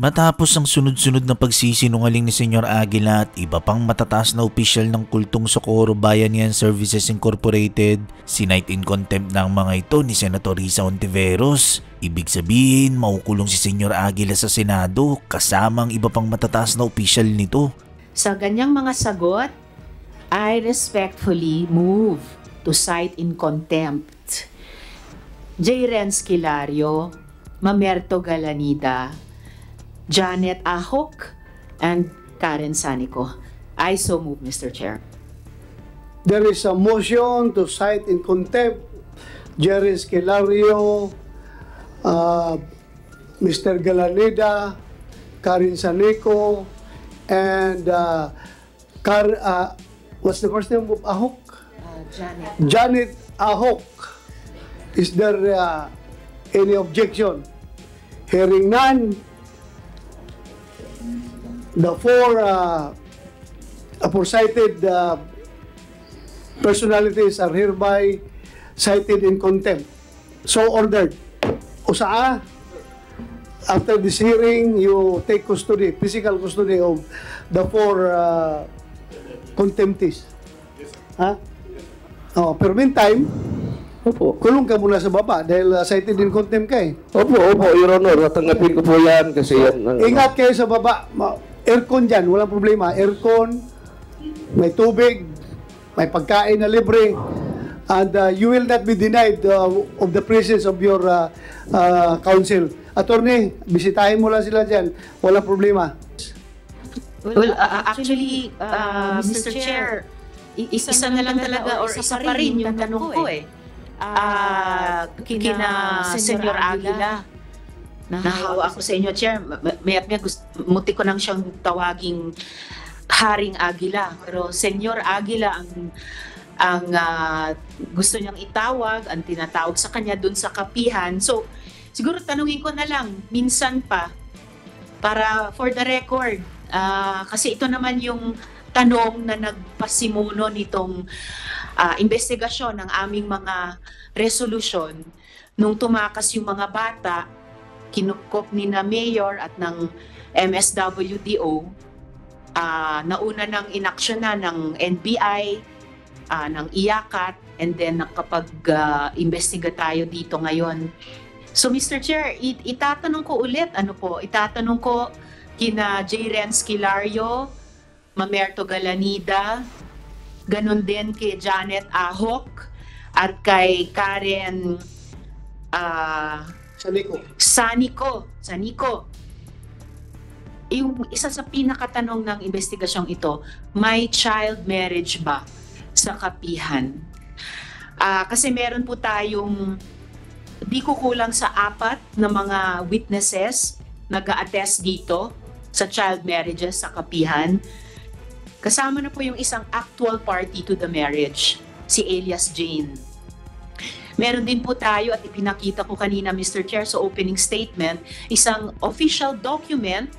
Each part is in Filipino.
Matapos ang sunod-sunod na pagsisinungaling ni Senyor Aguila at iba pang matataas na opisyal ng kultong Socorro Bayanihan Services Incorporated, sinight in contempt ng mga ito ni Senator Risa Ontiveros. Ibig sabihin, maukulong si Senyor Aguila sa Senado kasama ang iba pang matataas na opisyal nito. Sa ganyang mga sagot, I respectfully move to cite in contempt J. Renz Kilario, Mamerto Galanida, Janet Ahok, and Karen Sanico. I so move, Mr. Chair. There is a motion to cite in contempt Jerry Esquilario, uh, Mr. Galanida, Karin Sanico, and uh, Kar, uh, what's the first name of Ahok? Uh, Janet. Janet Ahok. Is there uh, any objection? Hearing none, the four uh, aforecited uh, personalities are hereby cited in contempt. So ordered. Usaa, after this hearing, you take custody, physical custody of the four uh, contemptees. Ha? Oh, pero meantime, Opo. kulong ka muna sa baba dahil uh, cited in contempt ka eh. Opo, opo, Your Honor. Tatanggapin ko po yan kasi yan. ang- Ingat kayo sa baba. Ma- Aircon dyan, walang problema. Aircon, may tubig, may pagkain na libre. And uh, you will not be denied uh, of the presence of your uh, uh, counsel. Attorney, bisitahin mo lang sila dyan. Walang problema. Well, uh, actually, uh, Mr. Chair, i- isa, na lang talaga or isa pa rin yung tanong ko eh. Ah, kina Senyor Aguila. Nahawa ako sa inyo, Chair. Ma- ma- Mayat may gusto, muti ko nang siyang tawaging Haring Aguila. Pero Senyor Aguila ang ang ah, gusto niyang itawag, ang tinatawag sa kanya dun sa kapihan. So, siguro tanungin ko na lang, minsan pa, para for the record, ah, kasi ito naman yung tanong na nagpasimuno nitong ah, investigasyon ng aming mga resolution nung tumakas yung mga bata kinukop ni na mayor at ng MSWDO ah nauna ng inaksyonan ng NBI ah, ng IACAT and then nakapag-imbestiga tayo dito ngayon So Mr. Chair, it- itatanong ko ulit, ano po, itatanong ko kina J. Renz Kilario, Mamerto Galanida, ganun din kay Janet Ahok, at kay Karen ah, Saniko. Saniko, Saniko. Yung isa sa pinakatanong ng investigasyong ito, may child marriage ba sa kapihan? Ah, kasi meron po tayong di kukulang sa apat na mga witnesses nag attest dito sa child marriages sa kapihan. Kasama na po yung isang actual party to the marriage, si Elias Jane. Meron din po tayo at ipinakita ko kanina Mr. Chair sa opening statement, isang official document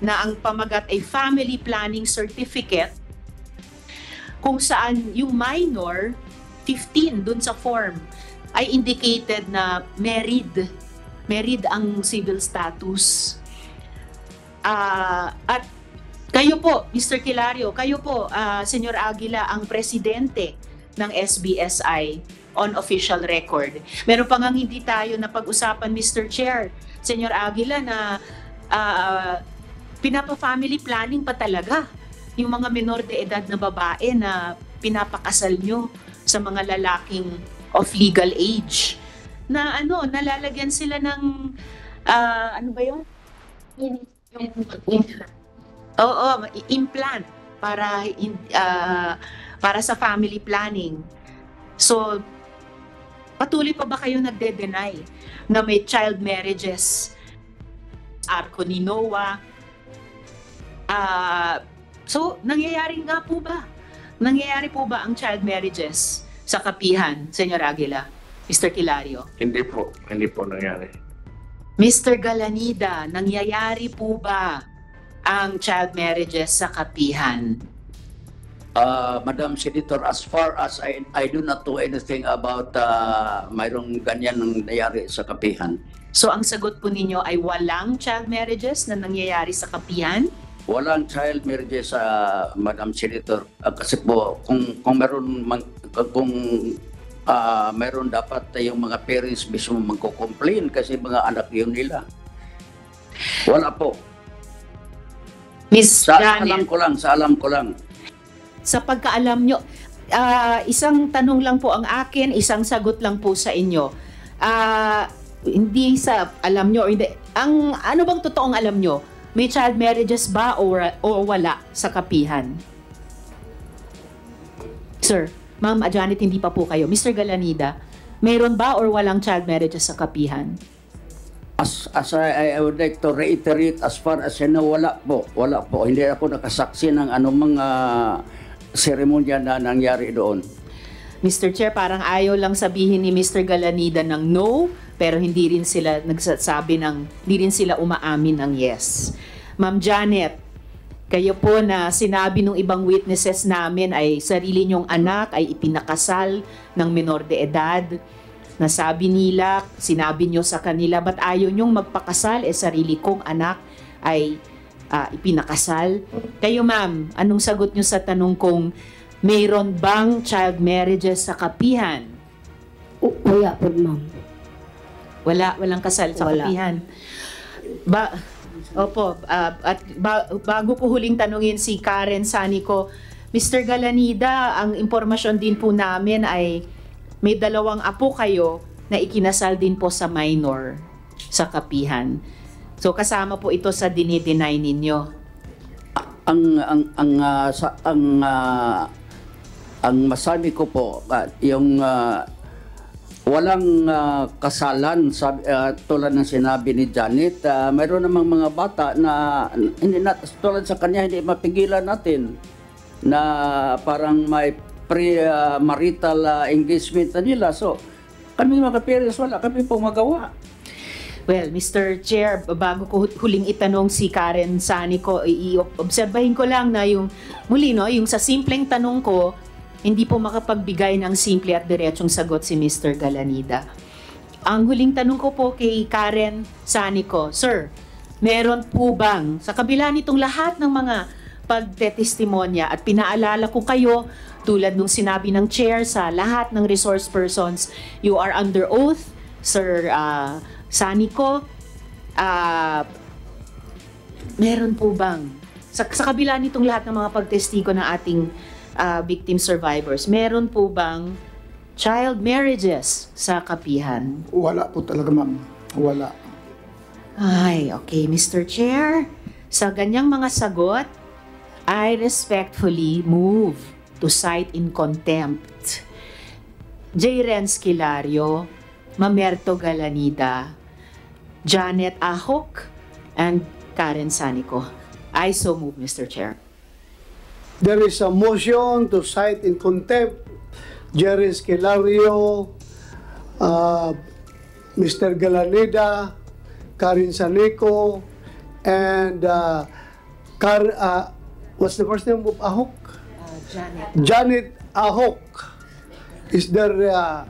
na ang pamagat ay family planning certificate kung saan yung minor 15 dun sa form ay indicated na married. Married ang civil status. Ah, at kayo po, Mr. Kilario, kayo po, ah, Senyor Aguila, ang presidente ng SBSI on official record. Meron pa nga hindi tayo na pag-usapan, Mr. Chair, Senyor Aguila, na ah, pinapa-family planning pa talaga yung mga menor de edad na babae na pinapakasal nyo sa mga lalaking of legal age na ano nalalagyan sila ng ah, ano ba yun? Yung, yung, oo, i- implant para ah, para sa family planning. So patuloy pa ba kayo nagde-deny na may child marriages? Arco ni Noah. Ah, so nangyayari nga po ba? Nangyayari po ba ang child marriages sa kapihan, Senyor Aguila? Mr. Kilario? Hindi po. Hindi po nangyari. Mr. Galanida, nangyayari po ba ang child marriages sa kapihan? Uh, Madam Senator, as far as I, I do not know anything about uh, mayroong ganyan nang nangyari sa kapihan. So ang sagot po ninyo ay walang child marriages na nangyayari sa kapihan? Walang child marriages sa Madam Senator. Ah, kasi po, kung, kung meron, man, kung ah, meron dapat yung mga parents mismo magko-complain kasi mga anak yun nila. Wala po. Miss Sa Janet. alam ko lang, sa alam ko lang. Sa pagkaalam nyo, ah, isang tanong lang po ang akin, isang sagot lang po sa inyo. Ah, hindi sa alam nyo, hindi. Ang, ano bang totoong alam nyo? May child marriages ba o, o wala sa kapihan? Sir, Ma'am Janet, hindi pa po kayo. Mr. Galanida, mayroon ba or walang child marriages sa kapihan? As, as I, I would like to reiterate as far as I know, wala po. Wala po. Hindi ako nakasaksi ng anumang uh, seremonya na nangyari doon. Mr. Chair, parang ayaw lang sabihin ni Mr. Galanida ng no, pero hindi rin sila nagsasabi ng, hindi rin sila umaamin ng yes. Ma'am Janet, kayo po na sinabi ng ibang witnesses namin ay sarili niyong anak ay ipinakasal ng menor de edad. Nasabi nila, sinabi niyo sa kanila, ba't ayaw niyong magpakasal? Eh sarili kong anak ay ah, ipinakasal. Kayo ma'am, anong sagot niyo sa tanong kong mayroon bang child marriages sa kapihan? O- Wala po, ma'am. Wala, walang kasal sa Wala. kapihan. Ba, opo, ah, at ba- bago ko huling tanungin si Karen Sanico, Mr. Galanida, ang impormasyon din po namin ay may dalawang apo kayo na ikinasal din po sa minor sa kapihan. So kasama po ito sa dinideny ninyo. ang ang ang ah, sa ang ah, ang masabi ko po ah, yung ah, walang ah, kasalan sabi, ah, tulad ng sinabi ni Janet ah, mayroon namang mga bata na hindi na tulad sa kanya hindi mapigilan natin na parang may pre-marital ah, engagement na nila so kami mga parents wala kami pong magawa Well, Mr. Chair, bago ko hu- huling itanong si Karen Sani ko, i- i-obserbahin ko lang na yung muli no, yung sa simpleng tanong ko, hindi po makapagbigay ng simple at diretsong sagot si Mr. Galanida. Ang huling tanong ko po kay Karen Sani ko, Sir, meron po bang sa kabila nitong lahat ng mga pagtetestimonya at pinaalala ko kayo tulad nung sinabi ng chair sa lahat ng resource persons, you are under oath, Sir ah, Sanico, ah, meron po bang, sa, sa kabila nitong lahat ng mga pagtestigo ng ating ah, victim survivors, meron po bang child marriages sa kapihan? Wala po talaga, ma'am. Wala. Ay, okay, Mr. Chair. Sa ganyang mga sagot, I respectfully move to cite in contempt J. Renz Kilario, Mamerto Galanida, Janet Ahok, and Karen Sanico. I so move, Mr. Chair. There is a motion to cite in contempt Jerry Esquilario, uh, Mr. Galanida, Karin Sanico, and uh, Kar, uh, what's the first name of Ahok? Janet. Janet Ahok. Is there uh,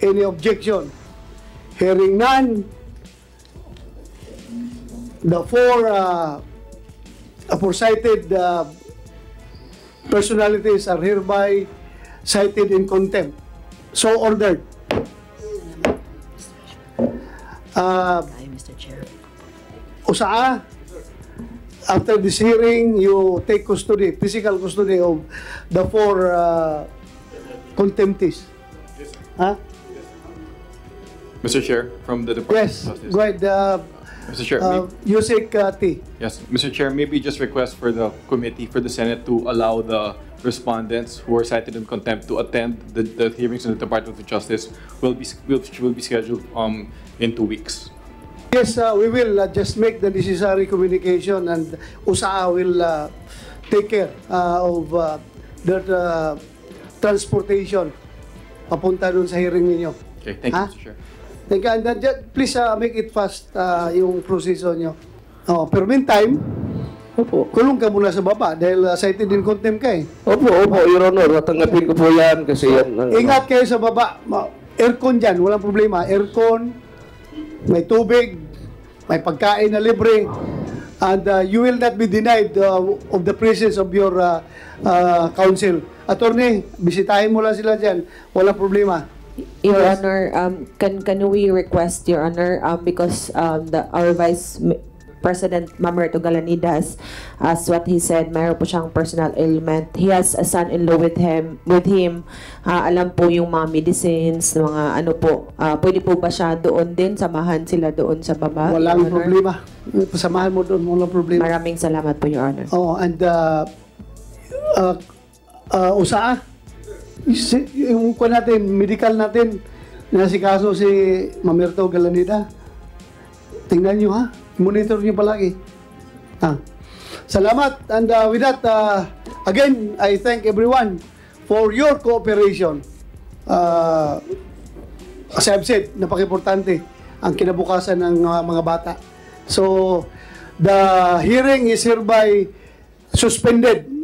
any objection? Hearing none, the four uh, aforecited uh, personalities are hereby cited in contempt. So ordered. Uh. Usaa, after this hearing, you take custody, physical custody of the four uh, contemptees. Huh? Mr. Chair, from the Department Yes, of Justice. go ahead, uh, Mr. Chair, uh, Yusek uh, T. yes, Mr. Chair, maybe just request for the committee, for the Senate to allow the respondents who are cited in contempt to attend the, the hearings in the Department of Justice will be, will, will be scheduled, um, in two weeks. Yes, uh, we will uh, just make the necessary communication and USAA will uh, take care uh, of uh, their uh, transportation papunta dun sa hearing ninyo. Okay, thank you, Ah? Mr. Chair. Thank you. And uh, please uh, make it fast uh, yung proseso nyo. Oh, pero meantime, Opo. kulong ka muna sa baba dahil uh, cited in contempt ka eh. Opo, opo, Your Honor. Tatanggapin ko po yan kasi yan. ang- Ingat kayo sa baba. Aircon dyan, walang problema. Aircon, may tubig, may pagkain na libre, and uh, you will not be denied uh, of the presence of your uh, uh, counsel. Attorney, bisitahin mo lang sila dyan. Walang problema. Your Yes. Honor, um, can can we request, Your Honor, um, because um, the our Vice President Mamerto Galanidas, as what he said, mayroon po siyang personal ailment. He has a son-in-law with him. With him, Ah, alam po yung mga medicines, mga ano po. Ah, pwede po ba siya doon din? Samahan sila doon sa baba? Walang Your Honor? problema. Pasamahan mo doon, walang problema. Maraming salamat po, Your Honor. Oh, and uh, uh, uh, usaa, si, yung ko natin, medical natin, na si kaso si Mamerto Galanida. Tingnan nyo ha, monitor nyo palagi. Ah. Salamat. And uh, with that, uh, again, I thank everyone for your cooperation. Uh, as I've said, napaka-importante ang kinabukasan ng uh, mga bata. So, the hearing is hereby suspended